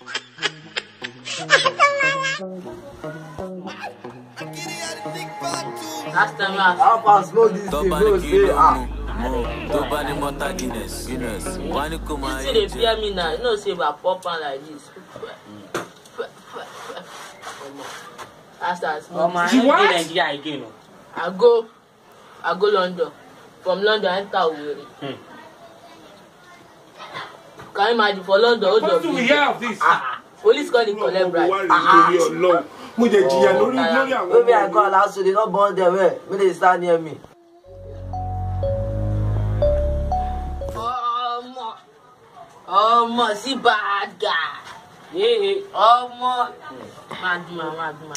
Last time last. How fast slow this thing? No ah. tó guinness guinness wọ́n á ní kó máa yé jẹ́. you still dey fear me now you know say we are poor like this. ọmọ ayé dey Nigeria again oh. I go I go London from London I enter Owerri. Hmm. Can you imagine for London? How do we hear of this? Ah, ah. Police call him collect bribe. Ah, Mo jẹ jìyà oh, lórí lórí àwọn ọmọ mi. Lórí àgọ́ aláṣọ ni wọ́n bọ́n dẹ̀ wẹ̀ mí lè sá ní ẹ̀mí. Ọmọ ọmọ sí bàgà ọmọ màdùmá màdùmá.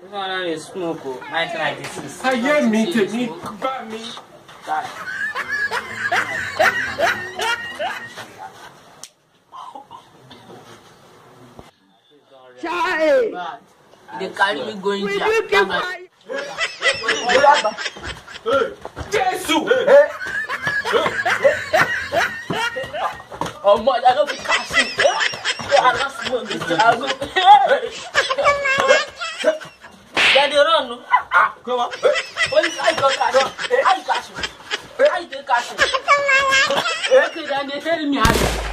This one is smoke o, 1996. Ayé mi tèmi bá mi. Chai. They carry me going Will you give my... Jesus! Oh, my, I don't be passing. I lost my sister. I go... Daddy, run. Come on. Police, I go cash. I cash. I do cash. Okay, then they tell me how